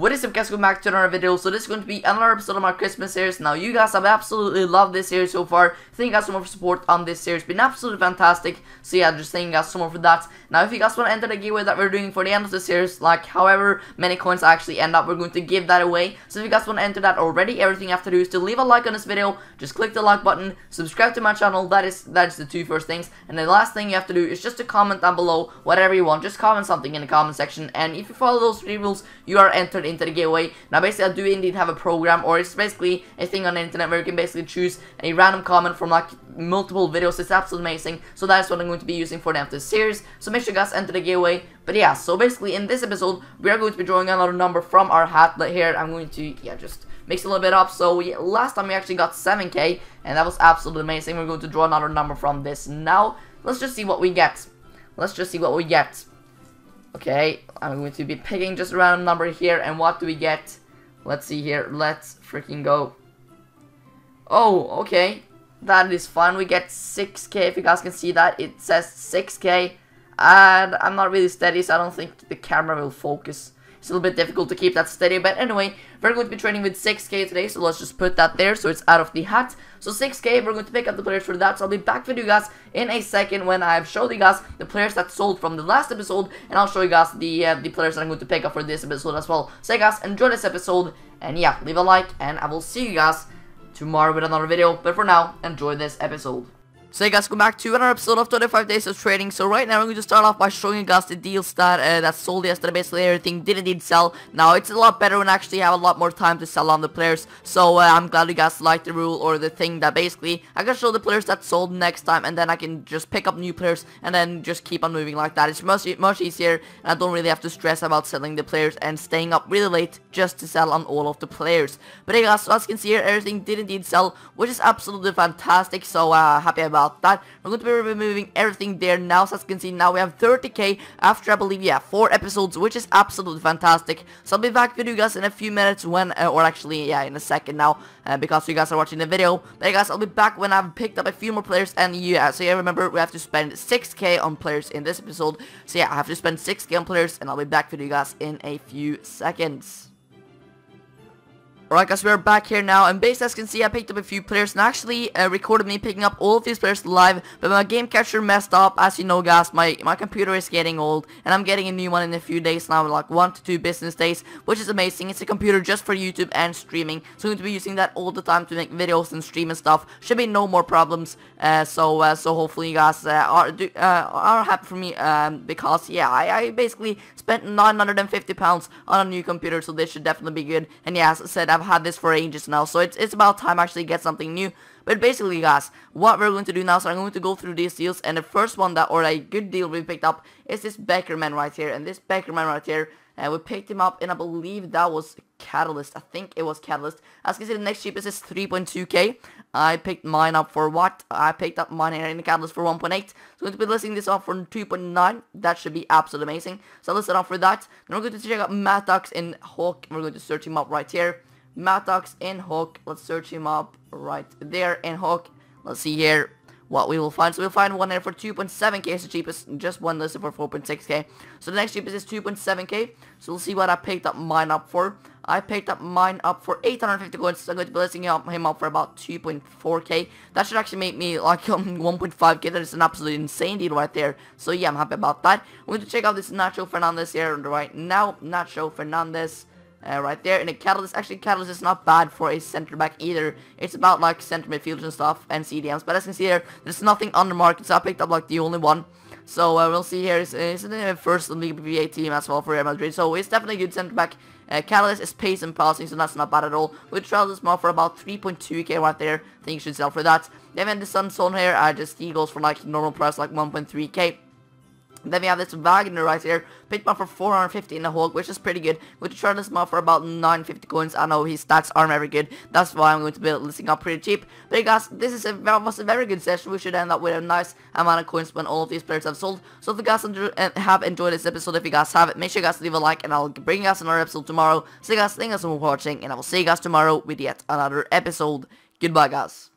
What is up guys, welcome back to another video. So this is going to be another episode of my Christmas series. Now you guys have absolutely loved this series so far. Thank you guys so much for support on this series. Been absolutely fantastic. So yeah, just thank you guys so much for that. Now if you guys want to enter the giveaway that we're doing for the end of the series, like however many coins I actually end up, we're going to give that away. So if you guys want to enter that already, everything you have to do is to leave a like on this video. Just click the like button, subscribe to my channel. That is that is the two first things. And the last thing you have to do is just to comment down below whatever you want. Just comment something in the comment section. And if you follow those three rules, you are entered entered into the giveaway. Now basically I do indeed have a program or it's basically a thing on the internet where you can basically choose a random comment from like multiple videos. It's absolutely amazing. So that's what I'm going to be using for the end series. So make sure you guys enter the giveaway. But yeah, so basically in this episode we are going to be drawing another number from our hat. But here I'm going to yeah just mix a little bit up. So yeah, last time we actually got 7k and that was absolutely amazing. We're going to draw another number from this. Now let's just see what we get. Let's just see what we get. Okay, I'm going to be picking just a random number here, and what do we get? Let's see here, let's freaking go. Oh, okay, that is fun. We get 6k, if you guys can see that, it says 6k, and I'm not really steady, so I don't think the camera will focus. It's a little bit difficult to keep that steady, but anyway, we're going to be training with 6k today, so let's just put that there so it's out of the hat. So 6k, we're going to pick up the players for that, so I'll be back with you guys in a second when I've showed you guys the players that sold from the last episode, and I'll show you guys the, uh, the players that I'm going to pick up for this episode as well. So guys, enjoy this episode, and yeah, leave a like, and I will see you guys tomorrow with another video, but for now, enjoy this episode. So hey guys, welcome back to another episode of 25 Days of Trading. So right now I'm going to start off by showing you guys the deals that uh, that sold yesterday. Basically everything did indeed sell. Now it's a lot better when I actually have a lot more time to sell on the players. So uh, I'm glad you guys like the rule or the thing that basically I can show the players that sold next time and then I can just pick up new players and then just keep on moving like that. It's much much easier and I don't really have to stress about selling the players and staying up really late just to sell on all of the players. But hey guys, so as you can see here, everything did indeed sell, which is absolutely fantastic. So uh, happy about about that. We're going to be removing everything there now. So as you can see, now we have 30k after, I believe, yeah, 4 episodes, which is absolutely fantastic. So I'll be back with you guys in a few minutes when, uh, or actually, yeah, in a second now, uh, because you guys are watching the video. But hey guys, I'll be back when I've picked up a few more players, and yeah, so yeah, remember, we have to spend 6k on players in this episode. So yeah, I have to spend 6k on players, and I'll be back with you guys in a few seconds. Alright guys, we're back here now, and based as you can see, I picked up a few players, and actually uh, recorded me picking up all of these players live, but my game capture messed up, as you know guys, my, my computer is getting old, and I'm getting a new one in a few days now, like 1 to 2 business days, which is amazing, it's a computer just for YouTube and streaming, so I'm going to be using that all the time to make videos and stream and stuff, should be no more problems, uh, so uh, so hopefully you guys uh, are, do, uh, are happy for me, um, because yeah, I, I basically spent 950 pounds on a new computer, so this should definitely be good, and yeah, as I said, I've I've had this for ages now, so it's, it's about time I actually get something new. But basically, guys, what we're going to do now, so I'm going to go through these deals, and the first one that, or a good deal we picked up, is this Beckerman right here, and this Beckerman right here, and we picked him up, and I believe that was Catalyst. I think it was Catalyst. As you can see, the next cheapest is 3.2k. I picked mine up for what? I picked up mine in the Catalyst for 1.8. So I'm going to be listing this off for 2.9. That should be absolutely amazing. So let's set off for that. Then we're going to check out Mattox in Hawk. We're going to search him up right here. Mattox and Hawk. Let's search him up right there And Hawk. Let's see here what we will find. So we'll find one there for 2.7k is the cheapest, just one listed for 4.6k. So the next cheapest is 2.7k. So we'll see what I picked up mine up for. I picked up mine up for 850 coins, so I'm going to be listing him up for about 2.4k. That should actually make me like um, 1.5k, that is an absolutely insane deal right there. So yeah, I'm happy about that. We're going to check out this Nacho Fernandez here right now. Nacho Fernandez uh, right there. And the Catalyst, actually Catalyst is not bad for a center back either. It's about like center midfielders and stuff and CDMs. But as you can see here, there's nothing on the market, so I picked up like the only one. So uh, we'll see here. It's, it's in the first League BBVA team as well for Real Madrid. So it's definitely a good center back. Uh, Catalyst is pace and passing, so that's not bad at all. Trial this more for about 3.2k right there. I think you should sell for that. Then the Sun Zone here, I just Eagles for like normal price, like 1.3k. Then we have this Wagner right here, picked up for 450 in the Hulk, which is pretty good. We to try this mod for about 950 coins. I know his stats aren't very good. That's why I'm going to be listing up pretty cheap. But guys, this is a, was a very good session. We should end up with a nice amount of coins when all of these players have sold. So if you guys uh, have enjoyed this episode, if you guys have it, make sure you guys leave a like and I'll bring you guys another episode tomorrow. So guys, thank you guys so much for watching and I will see you guys tomorrow with yet another episode. Goodbye guys.